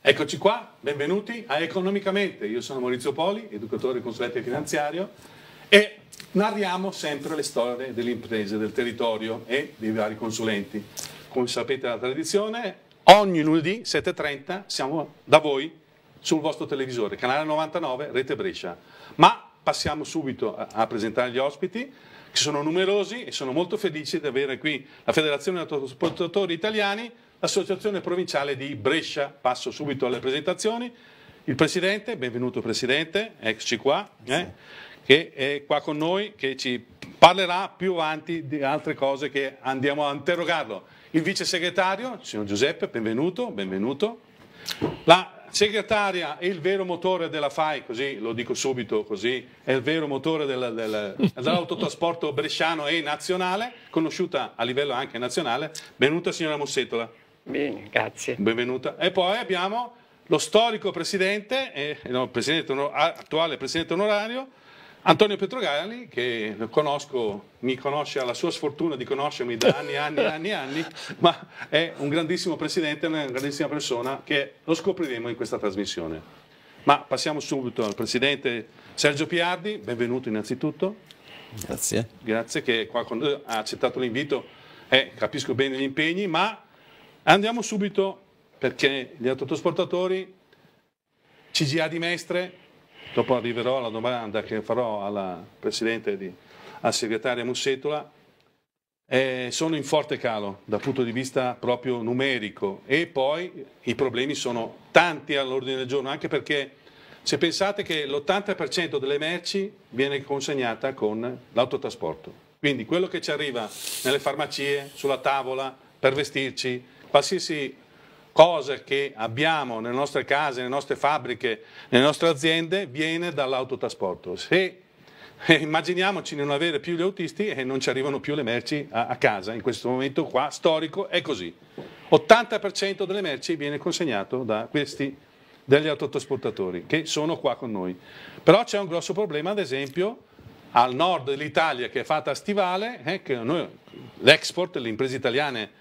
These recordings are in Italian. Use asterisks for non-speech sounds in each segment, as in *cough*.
Eccoci qua, benvenuti a Economicamente. Io sono Maurizio Poli, educatore consulente finanziario e narriamo sempre le storie delle imprese, del territorio e dei vari consulenti. Come sapete la tradizione, ogni lunedì 7.30 siamo da voi sul vostro televisore, canale 99, Rete Brescia. Ma passiamo subito a, presentare gli ospiti, che sono numerosi e sono molto felice di avere qui la Federazione dei Trasportatori Italiani, l'Associazione Provinciale di Brescia. Passo subito alle presentazioni. Il Presidente, benvenuto Presidente, eccoci qua, eh, che è qua con noi, che ci parlerà più avanti di altre cose che andiamo a interrogarlo. Il Vice Segretario, signor Giuseppe, benvenuto, benvenuto. La segretaria è il vero motore della FAI, così lo dico subito, così è il vero motore del, del, dell'autotrasporto bresciano e nazionale, conosciuta a livello anche nazionale. Benvenuta signora Mossetola. Bene, grazie. Benvenuta. E poi abbiamo lo storico presidente, eh, no, presidente attuale presidente onorario, Antonio Petrogalli, che conosco, mi conosce, ha la sua sfortuna di conoscermi da anni e anni e anni anni, *laughs* ma è un grandissimo presidente, una grandissima persona che lo scopriremo in questa trasmissione. Ma passiamo subito al presidente Sergio Piardi, benvenuto innanzitutto. Grazie. Grazie che qua con, ha accettato l'invito, eh, capisco bene gli impegni, ma Andiamo subito perché gli autotrasportatori, CGA di Mestre, dopo arriverò alla domanda che farò alla Presidente, di, alla Segretaria Mussetola, eh, sono in forte calo dal punto di vista proprio numerico e poi i problemi sono tanti all'ordine del giorno, anche perché se pensate che l'80% delle merci viene consegnata con l'autotrasporto, quindi quello che ci arriva nelle farmacie, sulla tavola, per vestirci, qualsiasi cosa che abbiamo nelle nostre case, nelle nostre fabbriche, nelle nostre aziende viene dall'autotrasporto. Se eh, immaginiamoci di non avere più gli autisti e non ci arrivano più le merci a, a casa, in questo momento qua storico è così. 80% delle merci viene consegnato da questi degli autotrasportatori che sono qua con noi. Però c'è un grosso problema, ad esempio, al nord dell'Italia che è fatta stivale, eh, che noi, l'export, le imprese italiane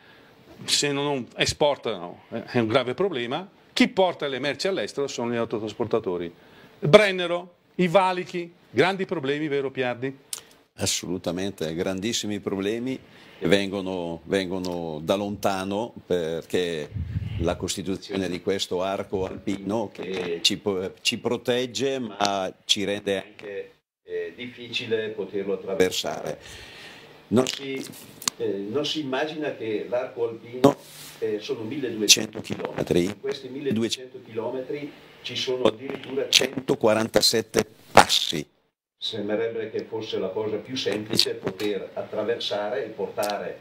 se non esportano eh, è un grave problema, chi porta le merci all'estero sono gli autotrasportatori. Brennero, i valichi, grandi problemi, vero Piardi? Assolutamente, grandissimi problemi vengono, vengono da lontano perché la costituzione di questo arco alpino che ci, ci protegge ma ci rende anche eh, difficile poterlo attraversare. Non si eh, non si immagina che l'arco alpino eh, sono 1200 km, in questi 1200 km ci sono addirittura 147 passi. Sembrerebbe che fosse la cosa più semplice poter attraversare e portare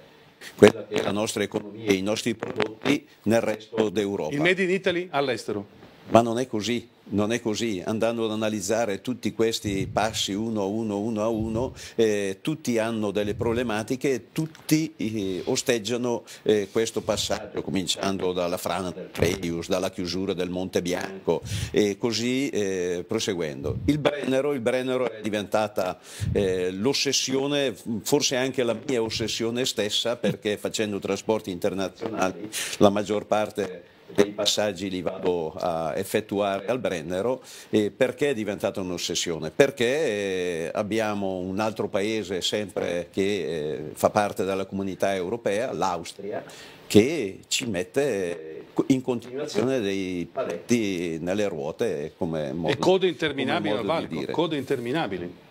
quella che è la nostra economia e i nostri prodotti nel resto d'Europa. Il Made in Italy all'estero. Ma non è così, non è così. Andando ad analizzare tutti questi passi uno a uno, uno a uno, eh, tutti hanno delle problematiche, tutti eh, osteggiano eh, questo passaggio, cominciando dalla frana del Treius, dalla chiusura del Monte Bianco e così eh, proseguendo. Il Brennero, il Brennero è diventata eh, l'ossessione, forse anche la mia ossessione stessa, perché facendo trasporti internazionali la maggior parte dei passaggi li vado a effettuare al Brennero e perché è diventata un'ossessione? Perché eh, abbiamo un altro paese sempre che eh, fa parte della comunità europea, l'Austria, che ci mette in continuazione dei paletti nelle ruote come modo, e code interminabili al valico, code interminabili.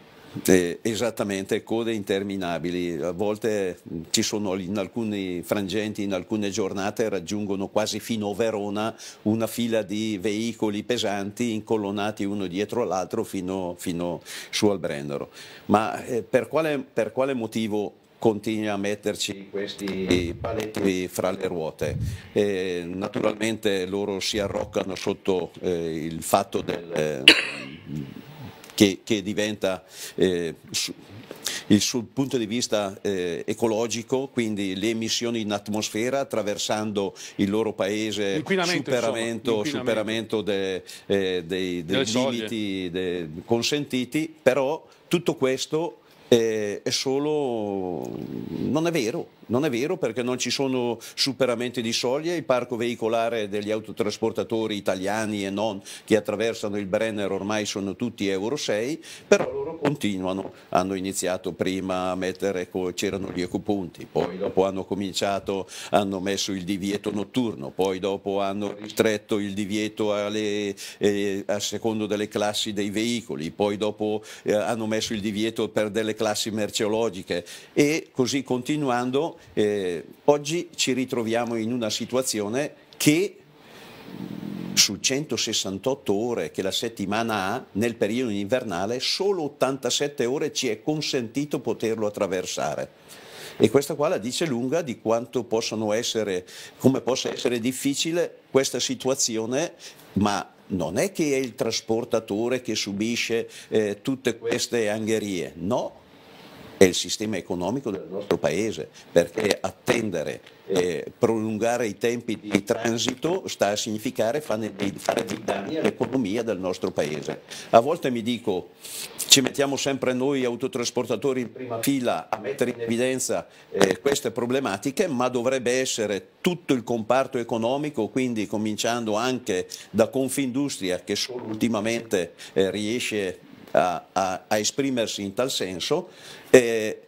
Eh, esattamente, code interminabili. A volte ci sono in alcuni frangenti, in alcune giornate raggiungono quasi fino a Verona una fila di veicoli pesanti incolonnati uno dietro l'altro fino, fino su al Brennero. Ma eh, per, quale, per quale motivo continua a metterci questi paletti fra le ruote. Eh, naturalmente loro si arroccano sotto eh, il fatto del, eh, che, che diventa eh, il, sul punto di vista eh, ecologico, quindi le emissioni in atmosfera attraversando il loro paese, superamento, superamento de, eh, dei, dei limiti de, consentiti, però tutto questo eh, è solo, non è vero, non è vero perché non ci sono superamenti di soglie, il parco veicolare degli autotrasportatori italiani e non che attraversano il Brenner ormai sono tutti Euro 6, però loro continuano, hanno iniziato prima a mettere, c'erano gli ecopunti, poi dopo hanno cominciato, hanno messo il divieto notturno, poi dopo hanno ristretto il divieto alle, eh, a secondo delle classi dei veicoli, poi dopo eh, hanno messo il divieto per delle classi merceologiche. E così continuando eh, oggi ci ritroviamo in una situazione che su 168 ore che la settimana ha, nel periodo invernale, solo 87 ore ci è consentito poterlo attraversare. E questa qua la dice lunga di quanto possono essere, come possa essere difficile questa situazione, ma non è che è il trasportatore che subisce eh, tutte queste angherie, no, è il sistema economico del nostro Paese, perché attendere eh, prolungare i tempi di transito sta a significare fare dei danni all'economia del nostro Paese. A volte mi dico, ci mettiamo sempre noi autotrasportatori in prima fila a mettere in evidenza eh, queste problematiche, ma dovrebbe essere tutto il comparto economico, quindi cominciando anche da Confindustria che solo ultimamente eh, riesce a, a, esprimersi in tal senso, eh,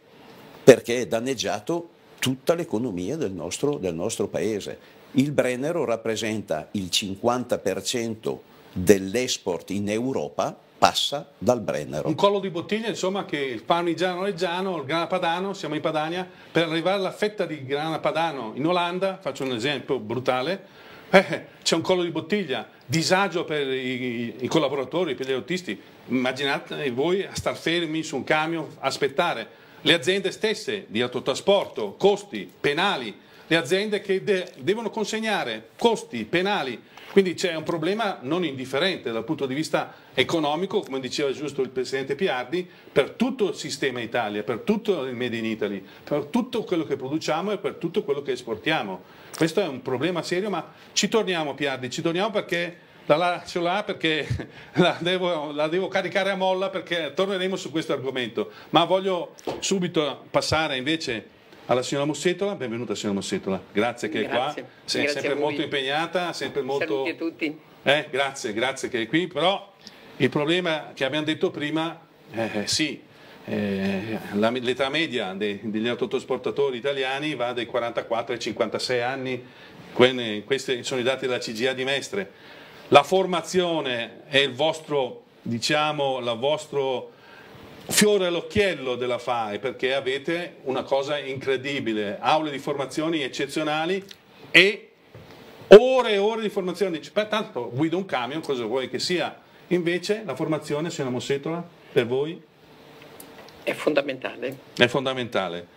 perché è danneggiato tutta l'economia del nostro, del nostro paese. Il Brennero rappresenta il 50% dell'export in Europa passa dal Brennero. Un collo di bottiglia, insomma, che il parmigiano reggiano, il grana padano, siamo in Padania, per arrivare alla fetta di grana padano in Olanda, faccio un esempio brutale, eh, c'è un collo di bottiglia, disagio per i, i collaboratori, per gli autisti. Immaginate voi a star fermi su un camion, aspettare. Le aziende stesse di autotrasporto, costi, penali, le aziende che de devono consegnare costi, penali, quindi c'è un problema non indifferente dal punto di vista economico, come diceva giusto il Presidente Piardi, per tutto il sistema Italia, per tutto il Made in Italy, per tutto quello che produciamo e per tutto quello che esportiamo. Questo è un problema serio, ma ci torniamo Piardi, ci torniamo perché la lascio là perché *laughs* la devo, la devo, caricare a molla perché torneremo su questo argomento. Ma voglio subito passare invece alla signora Mossetola. Benvenuta signora Mossetola, grazie che grazie. è qua. Sei grazie sempre molto impegnata, sempre molto... Saluti a tutti. Eh, grazie, grazie che è qui, però il problema che abbiamo detto prima, eh, sì, eh, l'età media dei, degli autotrasportatori italiani va dai 44 ai 56 anni, questi sono i dati della CGA di Mestre la formazione è il vostro, diciamo, la vostro fiore all'occhiello della FAI perché avete una cosa incredibile, aule di formazioni eccezionali e ore e ore di formazione. Tanto guido un camion, cosa vuoi che sia. Invece la formazione, signora Mossetola, per voi? È fondamentale. È fondamentale.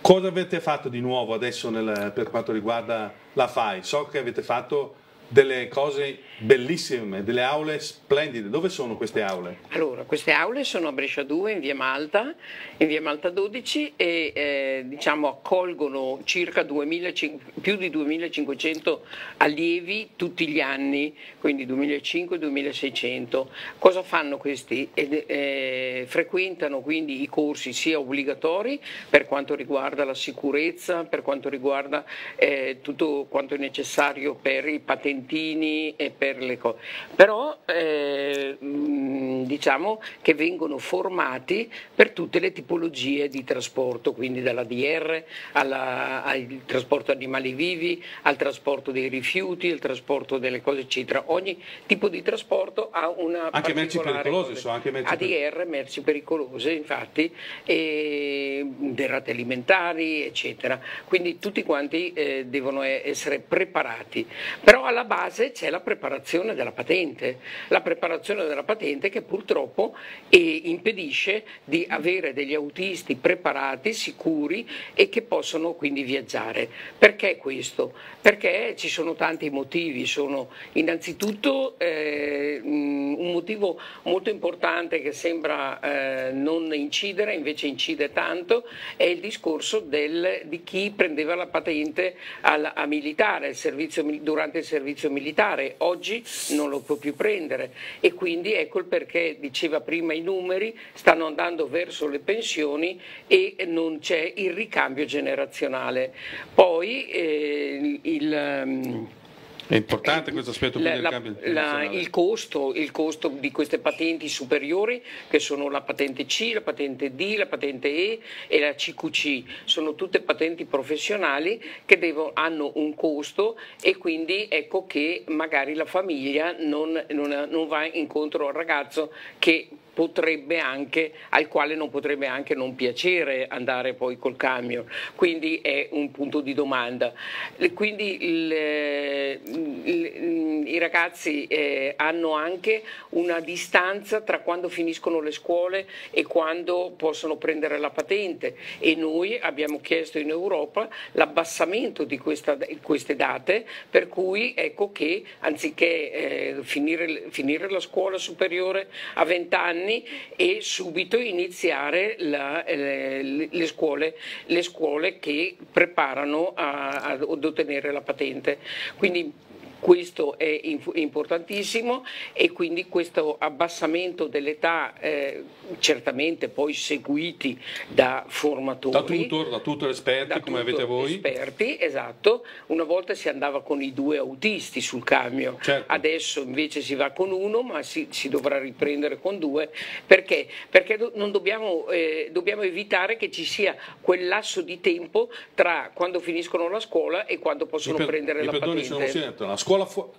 Cosa avete fatto di nuovo adesso nel, per quanto riguarda la FAI? So che avete fatto delle cose bellissime, delle aule splendide. Dove sono queste aule? Allora, queste aule sono a Brescia 2 in via Malta, in via Malta 12 e eh, diciamo accolgono circa 2000, più di 2500 allievi tutti gli anni, quindi 2500-2600. Cosa fanno questi? Eh, eh, frequentano quindi i corsi sia obbligatori per quanto riguarda la sicurezza, per quanto riguarda eh, tutto quanto è necessario per i patenti patentini e per le cose, però eh, diciamo che vengono formati per tutte le tipologie di trasporto, quindi dalla DR alla, al trasporto animali vivi, al trasporto dei rifiuti, al trasporto delle cose eccetera. Ogni tipo di trasporto ha una anche merci pericolose, so, anche merci ADR, merci pericolose infatti, e derrate alimentari eccetera. Quindi tutti quanti eh, devono essere preparati. Però alla base c'è la preparazione della patente, la preparazione della patente che purtroppo eh, impedisce di avere degli autisti preparati, sicuri e che possono quindi viaggiare. Perché questo? Perché ci sono tanti motivi, sono innanzitutto eh, un motivo molto importante che sembra eh, non incidere, invece incide tanto, è il discorso del, di chi prendeva la patente al, a militare, il servizio, durante il servizio militare. Oggi non lo può più prendere e quindi ecco il perché, diceva prima, i numeri stanno andando verso le pensioni e non c'è il ricambio generazionale. Poi eh, il, ehm, è importante questo aspetto la, la, la, il, costo, il, costo, di queste patenti superiori, che sono la patente C, la patente D, la patente E e la CQC, sono tutte patenti professionali che devo, hanno un costo e quindi ecco che magari la famiglia non, non, non va incontro al ragazzo che potrebbe anche, al quale non potrebbe anche non piacere andare poi col camion, quindi è un punto di domanda. Quindi il, il, i ragazzi eh, hanno anche una distanza tra quando finiscono le scuole e quando possono prendere la patente e noi abbiamo chiesto in Europa l'abbassamento di questa, queste date per cui ecco che anziché eh, finire, finire la scuola superiore a 20 anni anni e subito iniziare la, eh, le, scuole, le, scuole, che preparano a, ad ottenere la patente. Quindi questo è importantissimo e quindi questo abbassamento dell'età eh, certamente poi seguiti da formatori. Da tutor, da tutor esperti da come tutor avete voi. Esperti, esatto. Una volta si andava con i due autisti sul camion, certo. adesso invece si va con uno ma si, si dovrà riprendere con due perché? Perché do, dobbiamo, eh, dobbiamo evitare che ci sia quel lasso di tempo tra quando finiscono la scuola e quando possono per, prendere la patente. Se non la scuola scuola,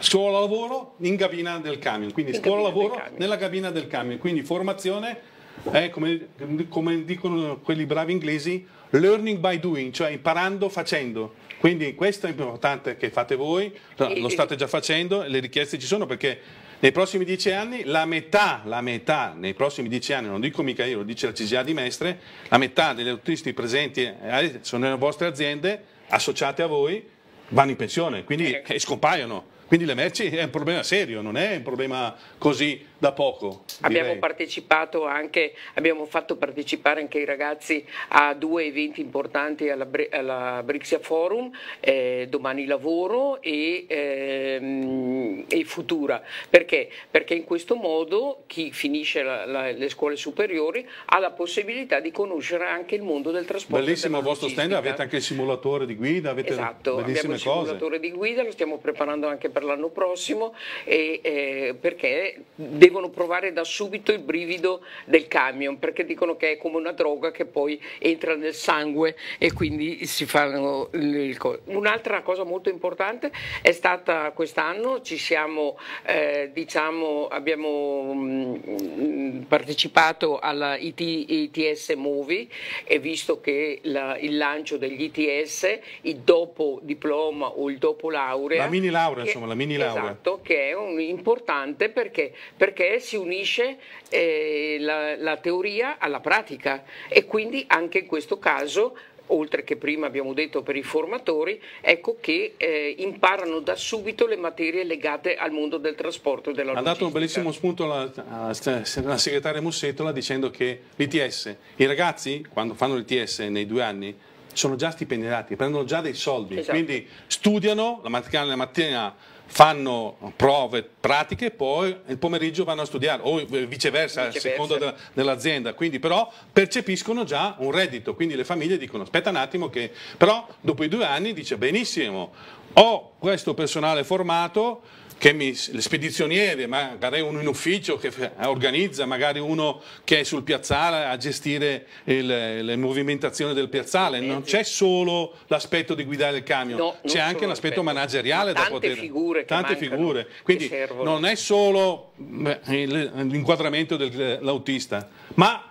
scuola lavoro in cabina del camion, quindi in scuola lavoro nella cabina del camion, quindi formazione è come, come dicono quelli bravi inglesi, learning by doing, cioè imparando facendo. Quindi questo è importante che fate voi, lo state già facendo, le richieste ci sono perché nei prossimi dieci anni la metà, la metà, nei prossimi dieci anni, non dico mica io, lo dice la CGA di Mestre, la metà degli autisti presenti eh, sono nelle vostre aziende associate a voi vanno in pensione, quindi eh. e scompaiono. Quindi le merci è un problema serio, non è un problema così da poco. Abbiamo partecipato anche, abbiamo fatto partecipare anche i ragazzi a due eventi importanti alla, alla Brixia Forum, eh, Domani Lavoro e, ehm, e, Futura. Perché? Perché in questo modo chi finisce la, la, le scuole superiori ha la possibilità di conoscere anche il mondo del trasporto. Bellissimo il vostro stand, avete anche il simulatore di guida, avete esatto, bellissime abbiamo il simulatore di guida, lo stiamo preparando anche per l'anno prossimo e, eh, perché devono provare da subito il brivido del camion perché dicono che è come una droga che poi entra nel sangue e quindi si fanno il Un'altra cosa molto importante è stata quest'anno, ci siamo, eh, diciamo, abbiamo mh, mm, partecipato alla IT, ITS Movie e visto che la, il lancio degli ITS, il dopo diploma o il dopo laurea. La mini laurea, che, insomma, la mini laurea. Esatto, che è un, importante perché, perché si unisce eh, la, la teoria alla pratica e quindi anche in questo caso oltre che prima abbiamo detto per i formatori, ecco che eh, imparano da subito le materie legate al mondo del trasporto e della logistica. Ha dato un bellissimo spunto la, la segretaria Mussetola dicendo che l'ITS, i ragazzi quando fanno l'ITS nei due anni sono già stipendiati, prendono già dei soldi, esatto. quindi studiano la mattina, la mattina fanno prove pratiche e poi il pomeriggio vanno a studiare o viceversa, viceversa. a seconda dell'azienda, quindi però percepiscono già un reddito, quindi le famiglie dicono aspetta un attimo che però dopo i due anni dice benissimo, ho questo personale formato che mi, le spedizioniere, magari uno in ufficio che organizza, magari uno che è sul piazzale a gestire il, le movimentazioni del piazzale. Non c'è solo l'aspetto di guidare il camion, no, c'è anche l'aspetto manageriale da poter... Figure tante mancano, figure. Quindi non è solo l'inquadramento dell'autista, ma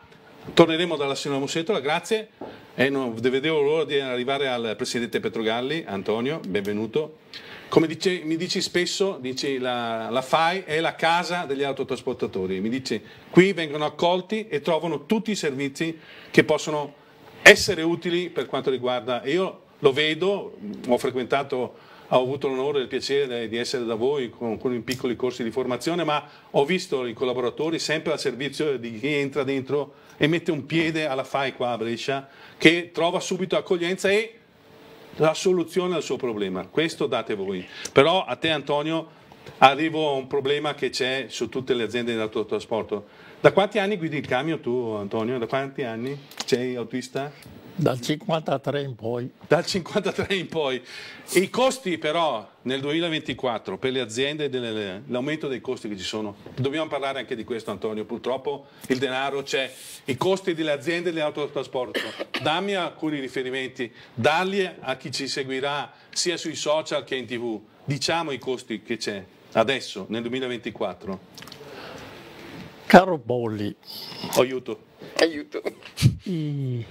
torneremo dalla signora Mussetola, grazie. E non vedevo l'ora di arrivare al presidente Petrogalli, Antonio, benvenuto. Come dice, mi dici spesso, dici la, la FAI è la casa degli autotrasportatori, mi dice qui vengono accolti e trovano tutti i servizi che possono essere utili per quanto riguarda, io lo vedo, ho frequentato ho avuto l'onore e il piacere di essere da voi con, con i piccoli corsi di formazione, ma ho visto i collaboratori sempre al servizio di chi entra dentro e mette un piede alla FAI qua a Brescia, che trova subito accoglienza e la soluzione al suo problema. Questo date voi. Però a te Antonio arrivo a un problema che c'è su tutte le aziende di autotrasporto. Da quanti anni guidi il camion tu Antonio? Da quanti anni sei autista? Dal 53 in poi. Dal 53 in poi. I costi però nel 2024 per le aziende, l'aumento dei costi che ci sono, dobbiamo parlare anche di questo Antonio, purtroppo il denaro c'è, i costi delle aziende dell'autotrasporto, dammi alcuni riferimenti, darli a chi ci seguirà sia sui social che in tv, diciamo i costi che c'è adesso nel 2024. Caro Bolli, aiuto. Aiuto. I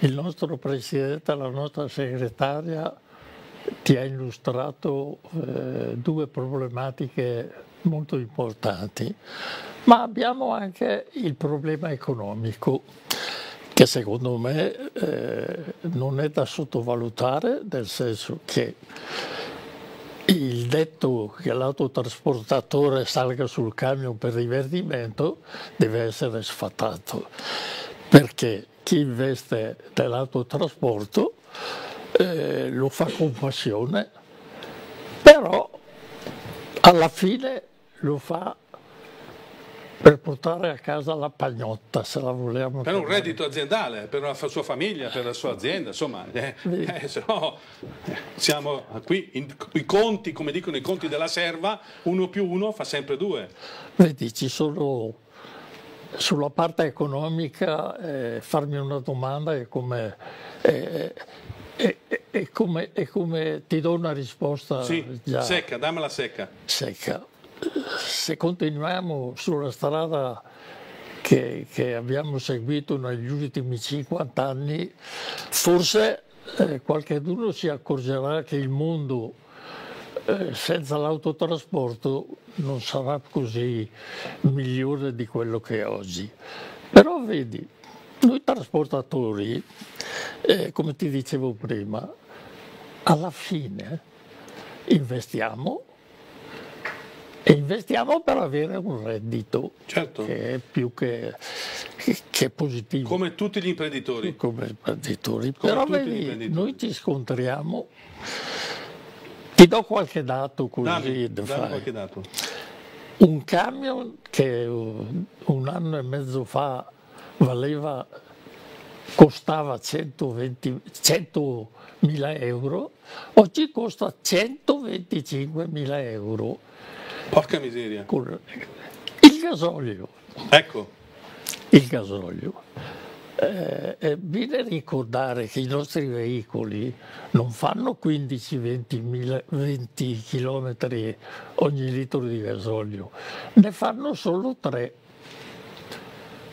il nostro Presidente, la nostra segretaria ti ha illustrato eh, due problematiche molto importanti, ma abbiamo anche il problema economico che secondo me eh, non è da sottovalutare, nel senso che il detto che l'autotrasportatore salga sul camion per divertimento deve essere sfatato, perché chi investe nell'autotrasporto eh, lo fa con passione, però alla fine lo fa per portare a casa la pagnotta, se la vogliamo Per un reddito aziendale, per la sua famiglia, per la sua azienda, insomma, eh, eh, se no, siamo qui, in, i conti, come dicono i conti della serva, uno più uno fa sempre due. Vedi, ci sono sulla parte economica eh, farmi una domanda è come, eh, è, è, come, è come, ti do una risposta sì, già secca, dammela secca. Secca. Se continuiamo sulla strada che, che abbiamo seguito negli ultimi 50 anni, forse eh, qualcuno si accorgerà che il mondo eh, senza l'autotrasporto non sarà così migliore di quello che è oggi. Però vedi, noi trasportatori, eh, come ti dicevo prima, alla fine investiamo e investiamo per avere un reddito certo. che è più che, che, che, positivo. Come tutti gli imprenditori. Come imprenditori. Come Però vedi, imprenditori. noi ci scontriamo ti do qualche dato così. Dammi, dammi qualche dato. Un camion che un anno e mezzo fa valeva, costava 120, 100 mila euro, oggi costa 125 mila euro. Porca miseria. Il gasolio. Ecco. Il gasolio eh, è bene ricordare che i nostri veicoli non fanno 15-20 20 km ogni litro di gasolio, ne fanno solo 3.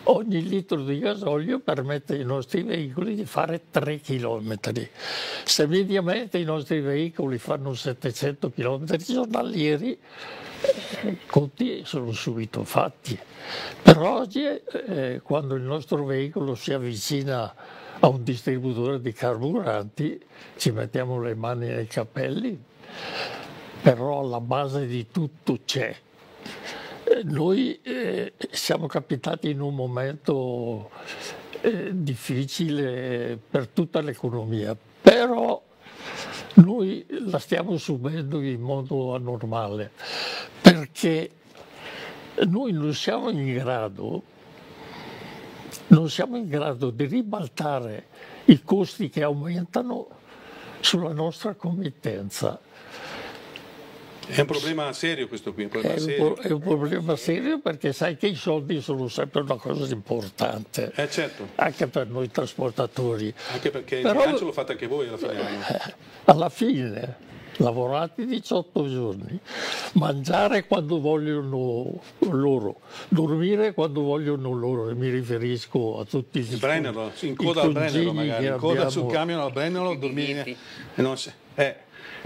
Ogni litro di gasolio permette ai nostri veicoli di fare 3 km. Se mediamente i nostri veicoli fanno 700 km giornalieri, conti sono subito fatti. Per oggi, eh, quando il nostro veicolo si avvicina a un distributore di carburanti, ci mettiamo le mani nei capelli, però alla base di tutto c'è. Noi eh, siamo capitati in un momento eh, difficile per tutta l'economia, però noi la stiamo subendo in modo anormale perché noi non siamo in grado, non siamo in grado di ribaltare i costi che aumentano sulla nostra committenza. È un problema serio questo qui, un problema è, serio. Un, è un problema serio perché sai che i soldi sono sempre una cosa importante. Eh certo. Anche per noi trasportatori. Anche perché Però, il bilancio lo fate anche voi alla fine. Eh, alla fine, lavorate 18 giorni, mangiare quando vogliono loro, dormire quando vogliono loro, e mi riferisco a tutti gli Brennero, in coda al Brennero magari, in coda sul camion al Brennero, dormire. Non eh.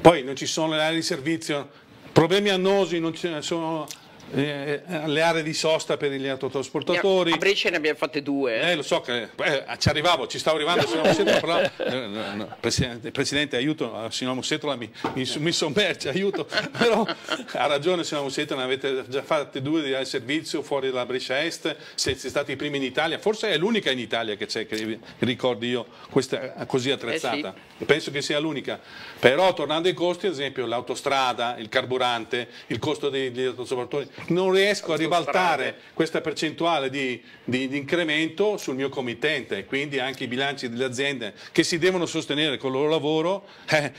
Poi non ci sono le aree di servizio, problemi annosi, non ce ne sono eh, le aree di sosta per gli autotrasportatori. A Brescia ne abbiamo fatte due. Eh, lo so che eh, ci arrivavo, ci stavo arrivando, signor Mussettola, però, eh, no, Presidente, Presidente, aiuto, signor Mussettola mi, mi, mi sommerge, aiuto, *laughs* però ha ragione signor Mussettola, ne avete già fatte due di servizio fuori dalla Brescia Est, siete stati i primi in Italia, forse è l'unica in Italia che c'è, che ricordi io, questa così attrezzata, eh sì. penso che sia l'unica, però tornando ai costi, ad esempio l'autostrada, il carburante, il costo degli autotrasportatori, non riesco a ribaltare questa percentuale di, di, di, incremento sul mio committente, quindi anche i bilanci delle aziende che si devono sostenere con il loro lavoro eh,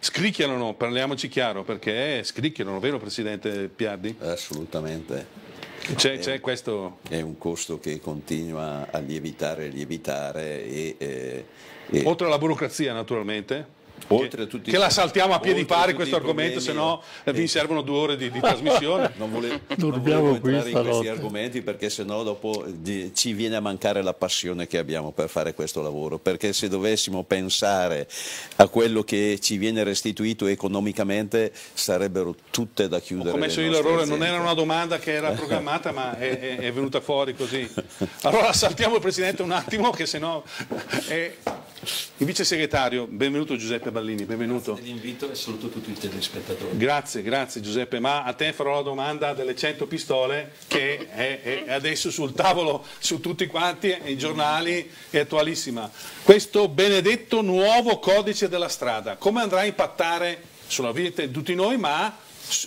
scricchiano, parliamoci chiaro, perché scricchiano, vero Presidente Piardi? Assolutamente. C'è, c'è questo... È un costo che continua a lievitare e lievitare e, eh, e... Oltre alla burocrazia naturalmente? Oltre a tutti che la saltiamo a piedi pari questo argomento, se no eh, vi servono due ore di, di *laughs* trasmissione. Non, vole, non volevo entrare in questi argomenti perché se no dopo di, ci viene a mancare la passione che abbiamo per fare questo lavoro, perché se dovessimo pensare a quello che ci viene restituito economicamente sarebbero tutte da chiudere. Ho commesso io l'errore, non era una domanda che era programmata ma è, è, è venuta fuori così. *laughs* Allora saltiamo il Presidente un attimo che se no... È... Il vice segretario, benvenuto Giuseppe Ballini, benvenuto. Grazie dell'invito e saluto tutti i telespettatori. Grazie, grazie Giuseppe, ma a te farò la domanda delle 100 pistole che è, è adesso sul tavolo su tutti quanti, i giornali, è attualissima. Questo benedetto nuovo codice della strada, come andrà a impattare sulla vita di tutti noi, ma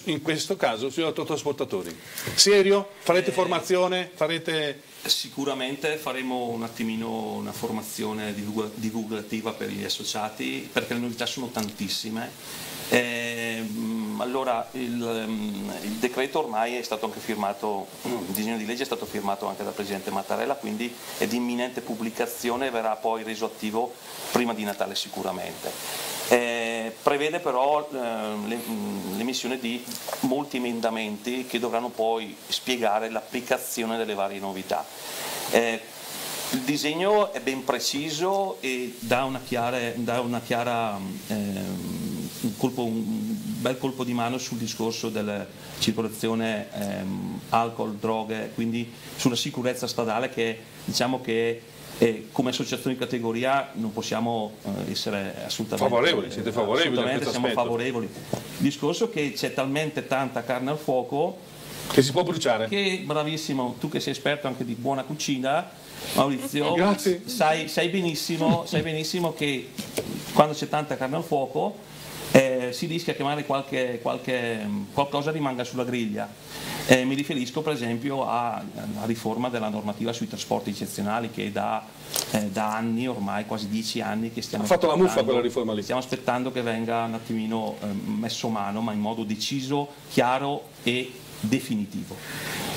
in questo caso sugli autotrasportatori? Serio? Farete eh... formazione? Farete Sicuramente faremo un attimino una formazione divulgativa per gli associati perché le novità sono tantissime. Eh, allora il, il, decreto ormai è stato anche firmato, il disegno di legge è stato firmato anche dal Presidente Mattarella, quindi è di imminente pubblicazione e verrà poi reso attivo prima di Natale sicuramente. Eh, prevede però eh, l'emissione di molti emendamenti che dovranno poi spiegare l'applicazione delle varie novità. Eh, il disegno è ben preciso e dà una chiara, dà una chiara ehm, un, colpo, un, bel colpo di mano sul discorso della circolazione ehm, alcol, droghe, quindi sulla sicurezza stradale che diciamo che e come associazione di categoria non possiamo eh, essere assolutamente favorevoli, siete favorevoli assolutamente siamo aspetto. favorevoli. Il discorso che c'è talmente tanta carne al fuoco che si può bruciare. Che bravissimo, tu che sei esperto anche di buona cucina, Maurizio, sai, sai, benissimo, sai benissimo che quando c'è tanta carne al fuoco eh, si rischia che magari qualche, qualche, qualcosa rimanga sulla griglia eh, mi riferisco per esempio alla riforma della normativa sui trasporti eccezionali che da, eh, da anni, ormai quasi dieci anni che stiamo. Stiamo aspettando che venga un attimino eh, messo mano, ma in modo deciso, chiaro e definitivo.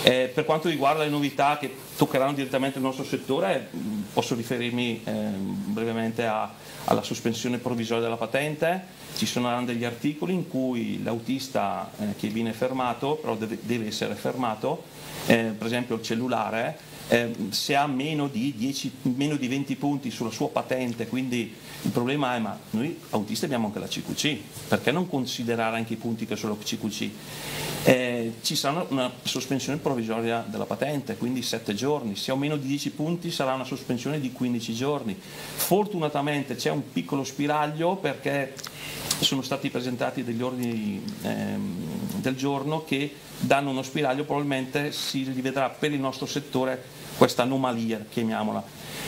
Eh, per quanto riguarda le novità che toccheranno direttamente il nostro settore, posso riferirmi eh, brevemente a, alla sospensione provvisoria della patente, ci saranno degli articoli in cui l'autista eh, che viene fermato, però deve, deve essere fermato, eh, per esempio il cellulare, eh, se ha meno di, 10, meno di 20 punti sulla sua patente, quindi il problema è ma noi autisti abbiamo anche la CQC, perché non considerare anche i punti che sono CQC? Eh, ci sarà una sospensione provvisoria della patente, quindi 7 giorni, se ho meno di 10 punti sarà una sospensione di 15 giorni. Fortunatamente c'è un piccolo spiraglio perché sono stati presentati degli ordini ehm, del giorno che danno uno spiraglio, probabilmente si rivedrà per il nostro settore questa anomalia, chiamiamola.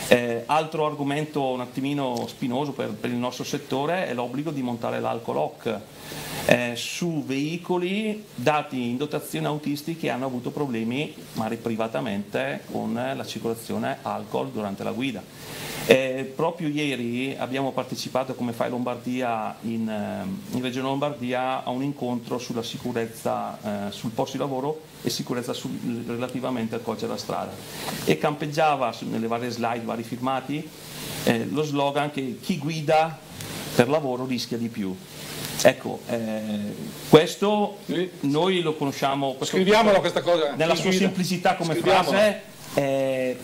Eh, altro argomento un attimino spinoso per, per il nostro settore è l'obbligo di montare l'alcolock eh, su veicoli dati in dotazione autisti che hanno avuto problemi magari privatamente con la circolazione alcol durante la guida. Eh, proprio ieri abbiamo partecipato come Fai Lombardia in, eh, in, Regione Lombardia a un incontro sulla sicurezza eh, sul posto di lavoro e sicurezza sul, relativamente al codice della strada e campeggiava nelle varie slide, vari filmati, eh, lo slogan che chi guida per lavoro rischia di più. Ecco, eh, questo noi lo conosciamo questo, Scriviamolo questa cosa. Nella sua semplicità come frase eh,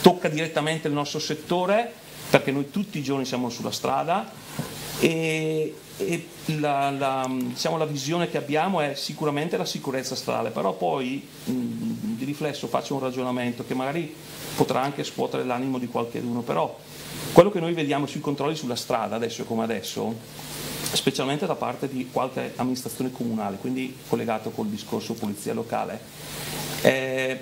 tocca direttamente il nostro settore perché noi tutti i giorni siamo sulla strada E, e la, la, diciamo, la, visione che abbiamo è sicuramente la sicurezza stradale, però poi mh, di riflesso faccio un ragionamento che magari potrà anche scuotere l'animo di qualcuno, però quello che noi vediamo sui controlli sulla strada, adesso come adesso, specialmente da parte di qualche amministrazione comunale, quindi collegato col discorso polizia locale, eh,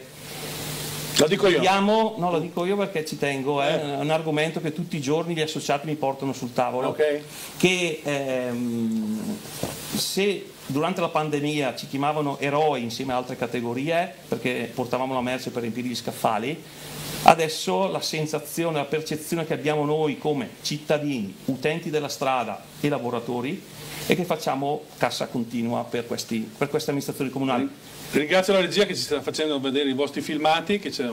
lo dico io. Abbiamo, no, lo dico io perché ci tengo, eh, è un argomento che tutti i giorni gli associati mi portano sul tavolo. Okay. Che ehm, se durante la pandemia ci chiamavano eroi insieme a altre categorie perché portavamo la merce per riempire gli scaffali, adesso la sensazione, la percezione che abbiamo noi come cittadini, utenti della strada e lavoratori è che facciamo cassa continua per, questi, per queste amministrazioni comunali. Ringrazio la regia che ci sta facendo vedere i vostri filmati, che ci ha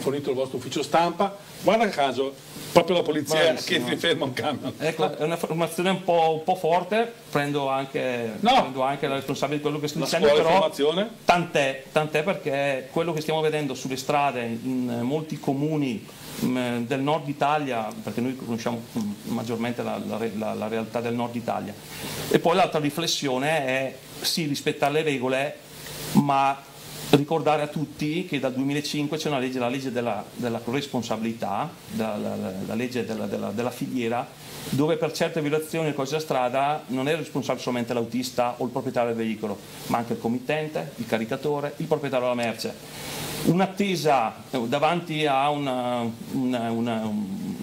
fornito il vostro ufficio stampa. Guarda caso, proprio la polizia Bravissimo. che ti ferma un camion. Ecco, è una formazione un po', un po prendo, anche, no. prendo anche, la responsabilità di quello che sto la dicendo, però tant'è, tant'è perché quello che stiamo vedendo sulle strade in molti comuni mm, del nord Italia, perché noi conosciamo mm, maggiormente la, la, la realtà del nord Italia. E poi l'altra riflessione è sì rispettare le regole, ma ricordare a tutti che dal 2005 c'è una legge, la legge della, della responsabilità, la, la, la legge della, della, della, filiera, dove per certe violazioni del codice della strada non è responsabile solamente l'autista o il proprietario del veicolo, ma anche il committente, il caricatore, il proprietario della merce. Un'attesa davanti a una, una, una,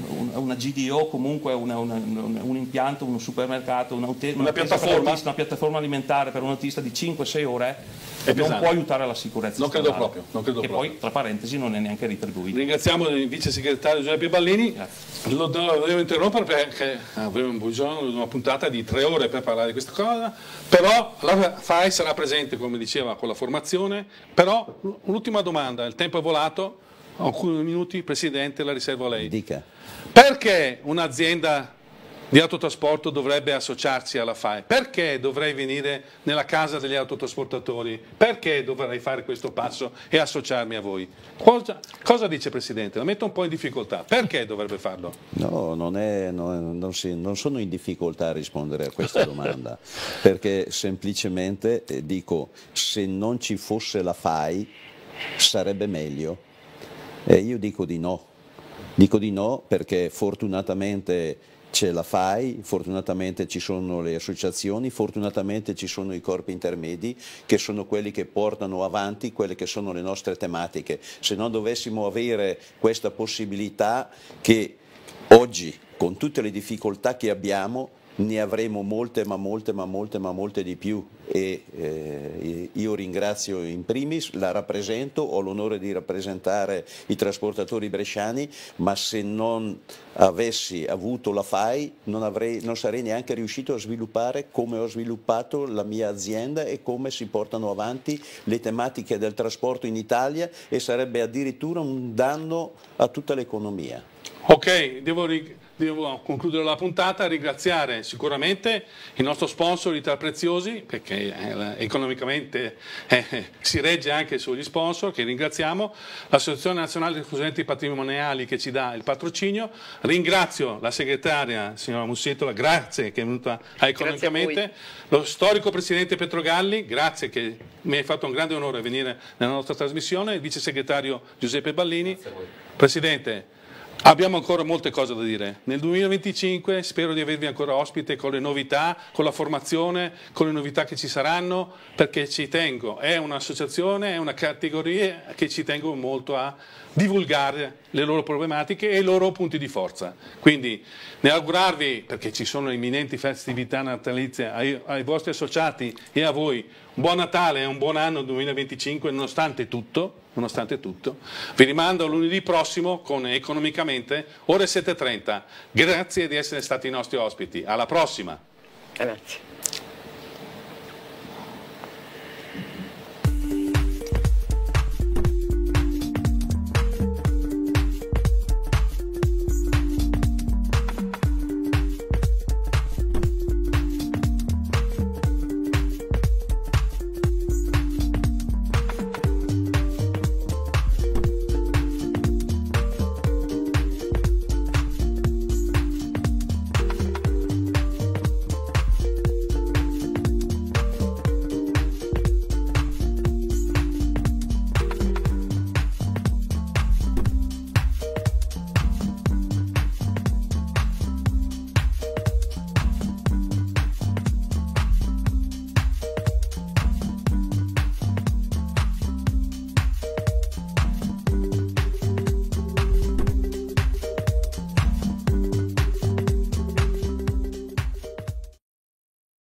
una GDO, comunque un impianto, un supermercato, una, piattaforma. una piattaforma alimentare per un autista di 5-6 ore non può aiutare la sicurezza non credo proprio, non credo che proprio. poi tra parentesi non è neanche ritribuito ringraziamo il vice segretario Giuseppe Ballini. Grazie. lo devo interrompere perché avremo bisogno di una puntata di tre ore per parlare di questa cosa. Però la FAI sarà presente come diceva con la formazione. Però un'ultima domanda il tempo è volato alcuni minuti Presidente la riservo a lei Dica. perché un'azienda di autotrasporto dovrebbe associarsi alla FAE? Perché dovrei venire nella casa degli autotrasportatori? Perché dovrei fare questo passo e associarmi a voi? Cosa, cosa dice Presidente? La metto un po' in difficoltà. Perché dovrebbe farlo? No, non, è, non, non, si, non sono in difficoltà a rispondere a questa domanda, *laughs* perché semplicemente eh, dico, se non ci fosse la FAI sarebbe meglio. E io dico di no. Dico di no perché fortunatamente c'è la FAI, fortunatamente ci sono le associazioni, fortunatamente ci sono i corpi intermedi che sono quelli che portano avanti quelle che sono le nostre tematiche. Se non dovessimo avere questa possibilità che oggi con tutte le difficoltà che abbiamo ne avremo molte ma molte ma molte ma molte di più e eh, io ringrazio in primis, la rappresento, ho l'onore di rappresentare i trasportatori bresciani ma se non avessi avuto la FAI non, avrei, non sarei neanche riuscito a sviluppare come ho sviluppato la mia azienda e come si portano avanti le tematiche del trasporto in Italia e sarebbe addirittura un danno a tutta l'economia. Ok, devo ringraziare devo concludere la puntata, ringraziare sicuramente il nostro sponsor Ital Preziosi, perché eh, economicamente eh, si regge anche sugli sponsor, che ringraziamo, l'Associazione Nazionale dei Consulenti Patrimoniali che ci dà il patrocinio, ringrazio la segretaria signora Mussetola, grazie che è venuta a economicamente, lo storico presidente Petrogalli, grazie che mi hai fatto un grande onore venire nella nostra trasmissione, il vice segretario Giuseppe Ballini, Presidente, Abbiamo ancora molte cose da dire. Nel 2025 spero di avervi ancora ospite con le novità, con la formazione, con le novità che ci saranno, perché ci tengo. È un'associazione, è una categoria che ci tengo molto a divulgare le loro problematiche e i loro punti di forza. Quindi nell'augurarvi, perché ci sono imminenti festività natalizie, ai, ai vostri associati e a voi buon Natale e un buon anno 2025 nonostante tutto, nonostante tutto. Vi rimando lunedì prossimo con Economicamente, ore 7.30. Grazie di essere stati i nostri ospiti. Alla prossima. Grazie.